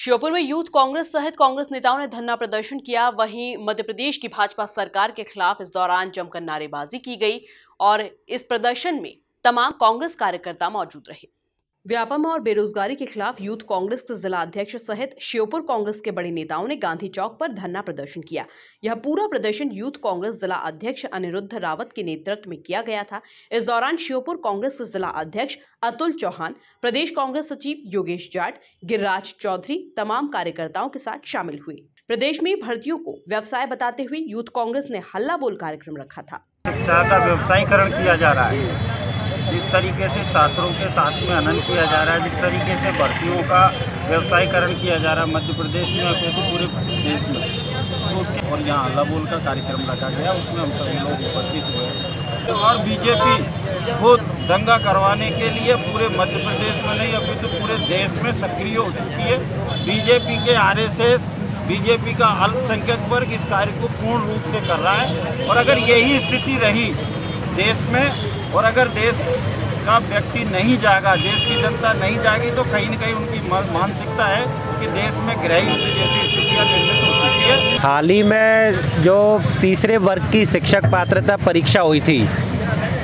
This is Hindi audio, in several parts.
श्योपुर में यूथ कांग्रेस सहित कांग्रेस नेताओं ने धरना प्रदर्शन किया। वहीं मध्य प्रदेश की भाजपा सरकार के खिलाफ इस दौरान जमकर नारेबाजी की गई और इस प्रदर्शन में तमाम कांग्रेस कार्यकर्ता मौजूद रहे। व्यापम और बेरोजगारी के खिलाफ यूथ कांग्रेस के जिला अध्यक्ष सहित श्योपुर कांग्रेस के बड़े नेताओं ने गांधी चौक पर धरना प्रदर्शन किया। यह पूरा प्रदर्शन यूथ कांग्रेस जिला अध्यक्ष अनिरुद्ध रावत के नेतृत्व में किया गया था। इस दौरान श्योपुर कांग्रेस के जिला अध्यक्ष अतुल चौहान, प्रदेश कांग्रेस सचिव योगेश जाट, गिरिराज चौधरी तमाम कार्यकर्ताओं के साथ शामिल हुए। प्रदेश में भर्तियों को व्यवसाय बताते हुए यूथ कांग्रेस ने हल्ला बोल कार्यक्रम रखा था। व्यवसायीकरण किया जा रहा है। जिस तरीके से छात्रों के साथ में हनन किया जा रहा है, जिस तरीके से भर्तियों का व्यवसायीकरण किया जा रहा है मध्य प्रदेश में तो पूरे देश में तो उसके और यहाँ अल्लाह बोल का कार्यक्रम रखा गया, उसमें हम सभी लोग उपस्थित हुए तो और बीजेपी को दंगा करवाने के लिए पूरे मध्य प्रदेश में नहीं, अभी तो पूरे देश में सक्रिय हो चुकी है। बीजेपी के आरएसएस, बीजेपी का अल्पसंख्यक वर्ग इस कार्य को पूर्ण रूप से कर रहा है। और अगर यही स्थिति रही देश में और अगर देश का व्यक्ति नहीं जागा देश की जनता नहीं जाएगी तो कहीं ना कहीं उनकी मानसिकता है कि देश में गृह युद्ध जैसी स्थितियाँ हाल ही में जो तीसरे वर्ग की शिक्षक पात्रता परीक्षा हुई थी,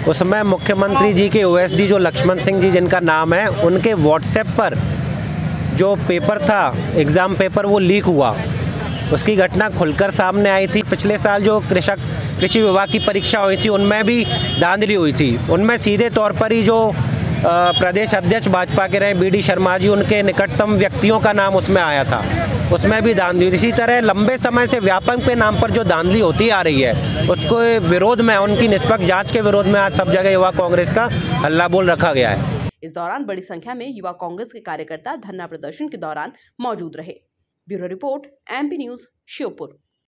उसमें मुख्यमंत्री जी के ओएसडी जो लक्ष्मण सिंह जी जिनका नाम है, उनके व्हाट्सएप पर जो पेपर था एग्ज़ाम पेपर वो लीक हुआ। उसकी घटना खुलकर सामने आई थी। पिछले साल जो कृषक कृषि विभाग की परीक्षा हुई थी, उनमें भी धांधली हुई थी। उनमें सीधे तौर पर ही जो प्रदेश अध्यक्ष भाजपा के रहे बी डी शर्मा जी, उनके निकटतम व्यक्तियों का नाम उसमें आया था। उसमें भी धांधली इसी तरह लंबे समय से व्यापक के नाम पर जो धांधली होती आ रही है, उसको विरोध में, उनकी निष्पक्ष जाँच के विरोध में आज सब जगह युवा कांग्रेस का हल्ला बोल रखा गया है। इस दौरान बड़ी संख्या में युवा कांग्रेस के कार्यकर्ता धरना प्रदर्शन के दौरान मौजूद रहे। Bureau report, MP news Sheopur